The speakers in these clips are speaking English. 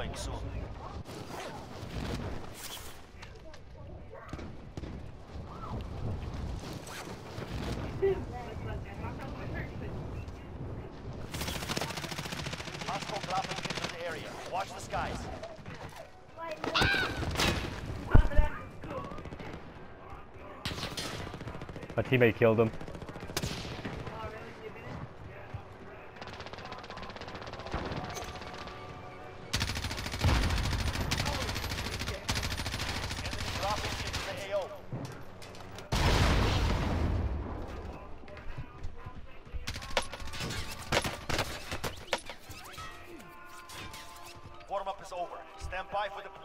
redeploying soon. Hostile dropping into the area. Watch the skies. My teammate killed him.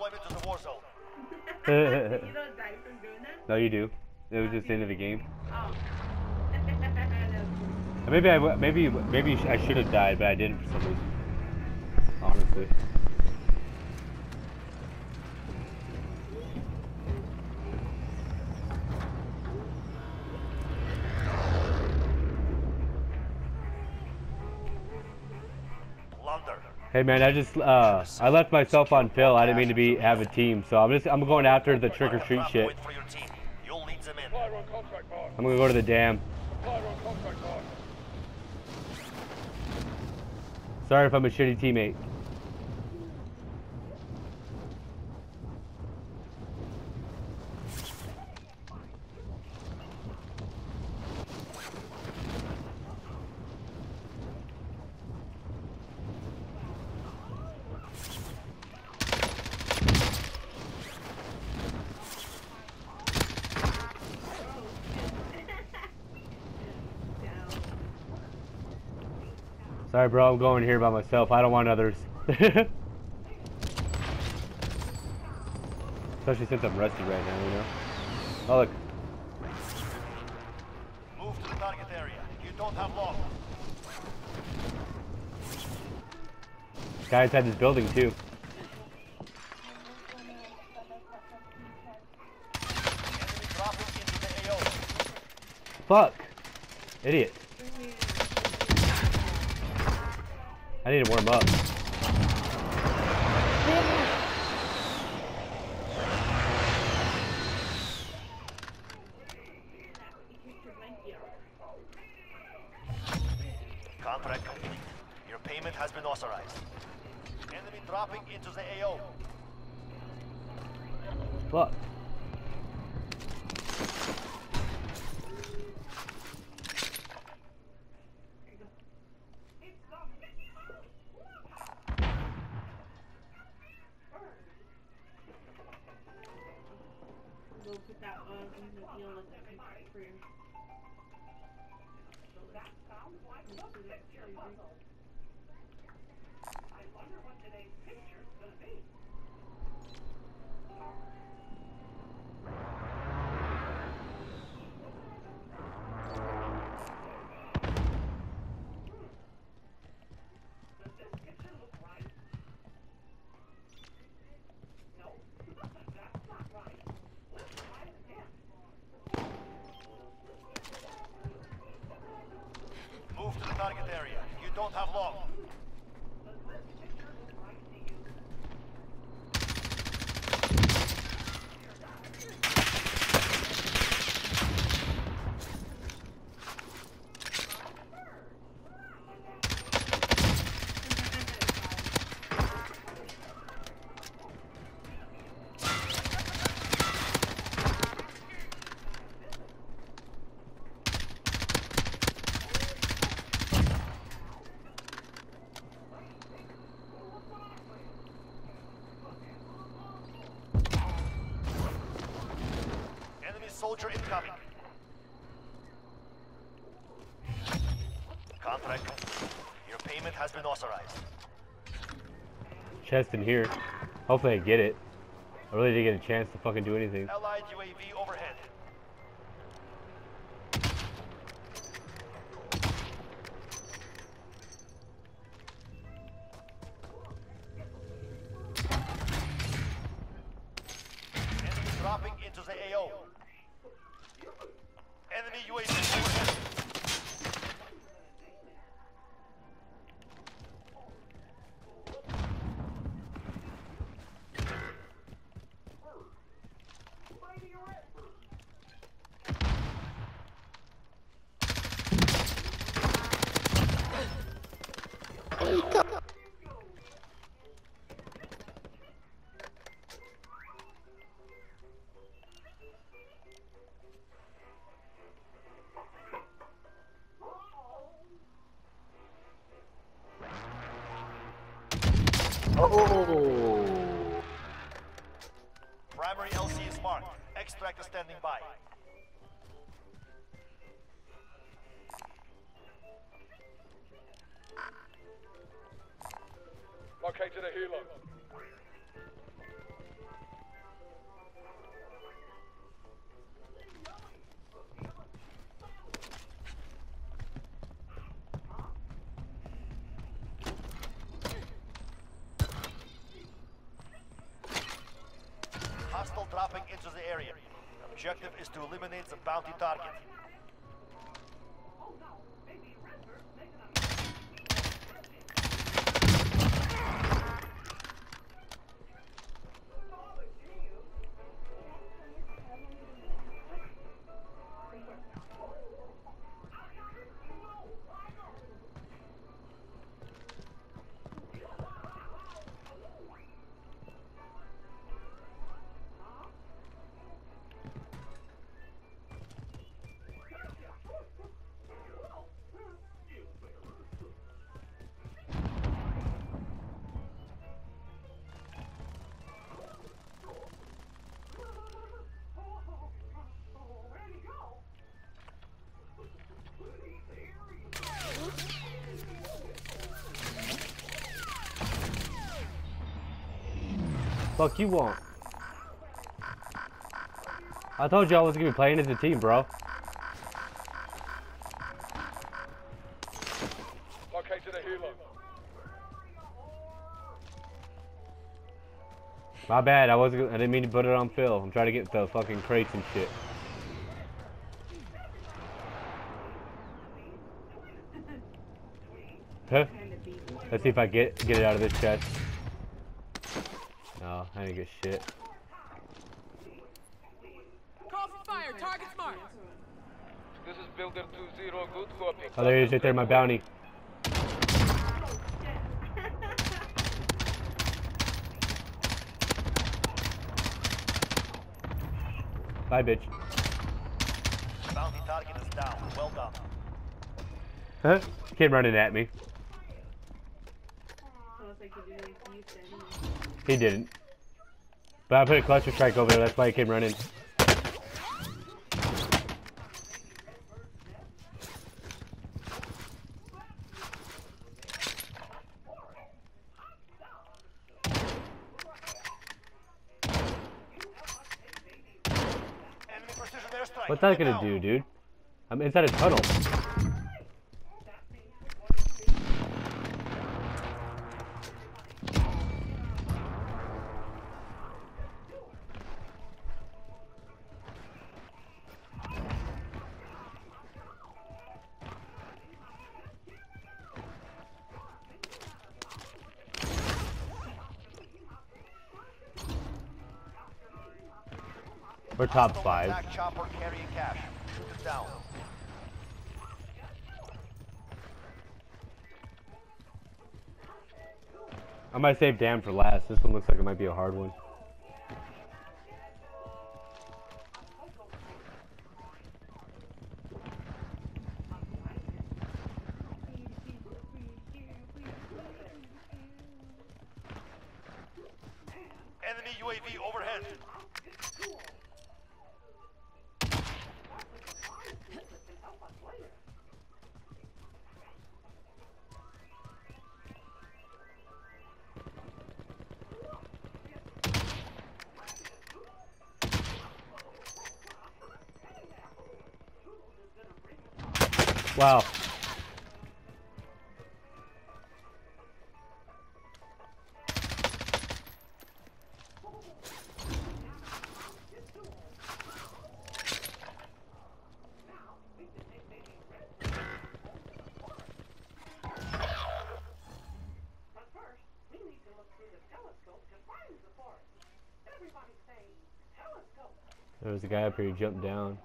Deployment to the war zone. you don't die from doing that? no, you do. It was just the end of the game. Oh. Maybe I w- maybe maybe I should have died, but I didn't for some reason. Honestly. Hey man, I just uh I left myself on pill. I didn't mean to be have a team, so I'm just I'm going after the trick or treat shit. I'm gonna go to the dam. Sorry if I'm a shitty teammate. Sorry, bro. I'm going here by myself. I don't want others. Especially since I'm rested right now, you know. Oh look, Move to the target area. You don't have long. guys had this building too. Enemy dropping into the AO. Fuck, idiot. I need to warm up. Contract complete. Your payment has been authorized. Enemy dropping into the AO. Fuck. Go put that on and heal like that for you. Move to the target area. You don't have long. Enemy soldier incoming. Contract complete. Your payment has been authorized. Chest in here. Hopefully I get it. I really didn't get a chance to fucking do anything. Allied UAV overhead. Dropping into the AO. Enemy UAV Oh. Primary LZ is marked. Extract is standing by. Located a helo. Dropping into the area. Objective is to eliminate the bounty target. Fuck you want. I told you I was gonna be playing as a team, bro. Located a helo. My bad. I wasn't. I didn't mean to put it on fill. I'm trying to get the fucking crates and shit. Huh? Kind of beat me. Let's see if I get get it out of this chest. No, I didn't get shit. Call for fire. Target's marked. This is Builder 2-0. Good copy. Oh, there he is right there, my bounty. Bye, bitch. Bounty target is down. Well done. Huh? Came running at me. So it's But I put a cluster strike over there. That's why he came running. What's that gonna do, dude? I'm inside a tunnel. We're top five. chopper carrying cash. Down. I might save Dan for last. This one looks like it might be a hard one. Enemy UAV overhead. Wow. There was a guy up here who jumped down.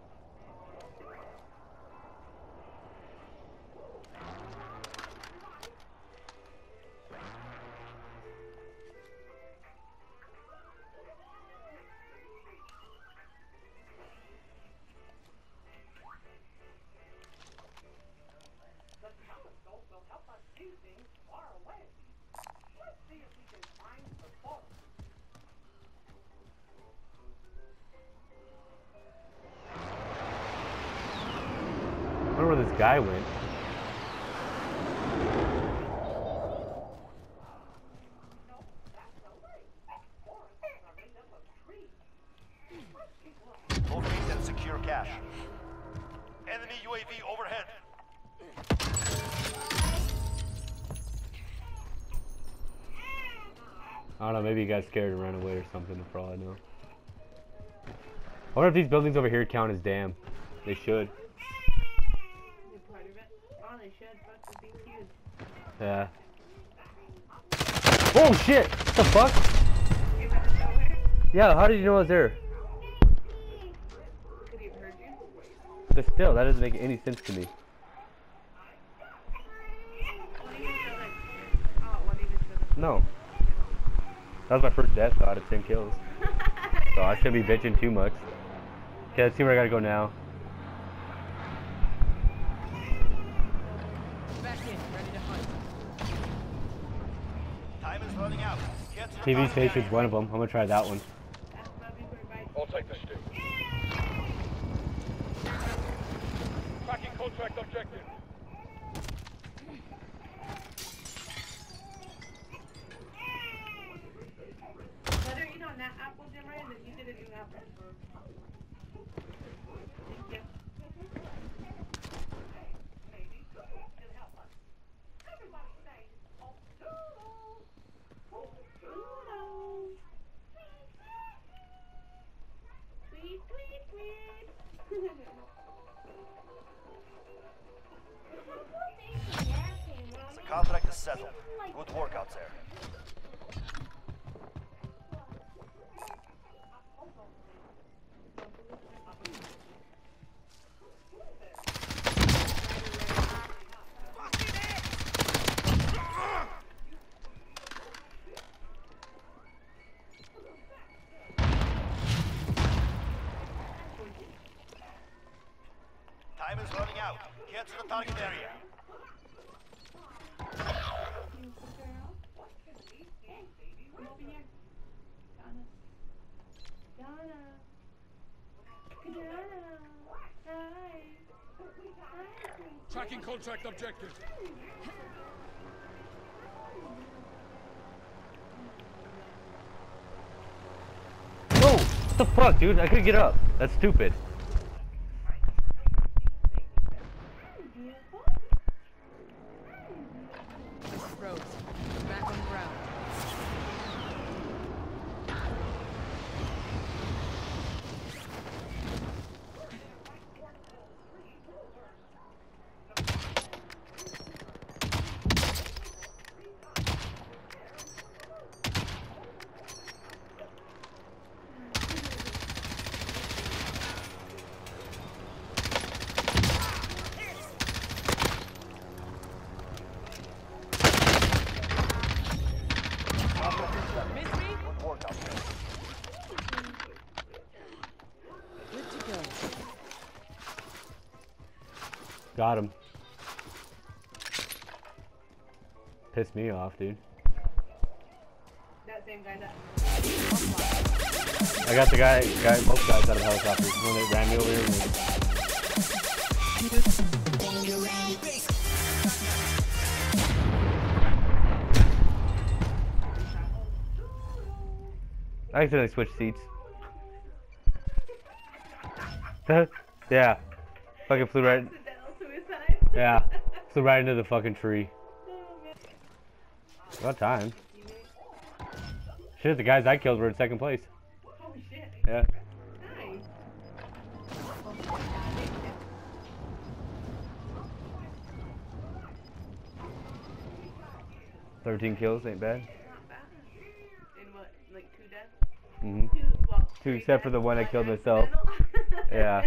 I wonder where this guy went. I don't know, maybe he got scared and ran away or something, for all I know. I wonder if these buildings over here count as dam. They should. You're part of it. Oh, they should. Fuck the BQs. Yeah. Oh shit! What the fuck? You got it nowhere? Yeah, how did you know I was there? Could he have heard you? But still, that doesn't make any sense to me. Well, you just like, oh, what he just said. No. That was my first death out of 10 kills. So I shouldn't be bitching too much. Okay, let's see where I gotta go now. Back in, ready to hunt. Time is running out. Get to the TV station's one of them. I'm gonna try that one. That's Bobby for advice. I'll take the stick. Tracking contract objective. Apple, you did a new apple. Thank you. The contract is settled. Good work out there. Is running out. Get to the target area. Tracking contract objective. No! What the fuck, dude? I couldn't get up. That's stupid. This is Rhodes. Back on the ground. Miss me? Good work out there. Good to go. Got him. Pissed me off, dude. That same guy that. I got the guy, guy, both guys out of helicopters. The one that ran me over here. and- I accidentally switched seats. yeah. Fucking flew right. Yeah. Flew right into the fucking tree. About time. Shit, the guys I killed were in second place. Oh shit. Yeah. Nice. 13 kills ain't bad. Not bad. In what? Like two deaths? hmm Two, well, Two, except for the one I killed myself. Yeah.